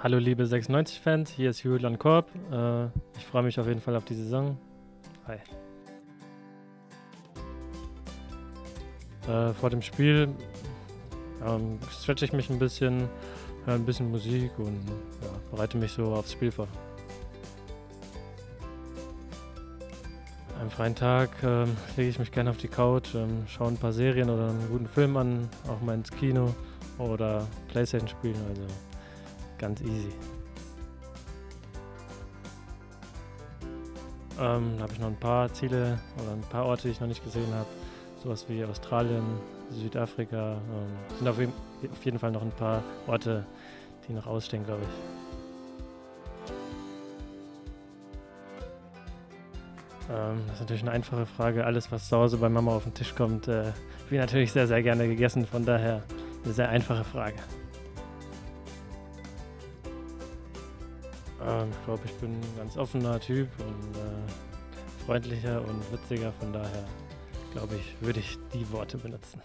Hallo liebe 96-Fans, hier ist Julian Korb. Äh, ich freue mich auf jeden Fall auf die Saison. Hi. Äh, vor dem Spiel ähm, stretche ich mich ein bisschen, höre ein bisschen Musik und ja, bereite mich so aufs Spiel vor. Am freien Tag äh, lege ich mich gerne auf die Couch, ähm, schaue ein paar Serien oder einen guten Film an, auch mal ins Kino oder Playstation spielen, also ganz easy. Ähm, habe ich noch ein paar Ziele oder ein paar Orte, die ich noch nicht gesehen habe. Sowas wie Australien, Südafrika. Ähm, sind auf, auf jeden Fall noch ein paar Orte, die noch ausstehen, glaube ich. Ähm, das ist natürlich eine einfache Frage. Alles, was zu Hause bei Mama auf den Tisch kommt, äh, wird natürlich sehr, sehr gerne gegessen. Von daher eine sehr einfache Frage. Ähm, ich glaube, ich bin ein ganz offener Typ und äh, freundlicher und witziger. Von daher glaube ich, würde ich die Worte benutzen.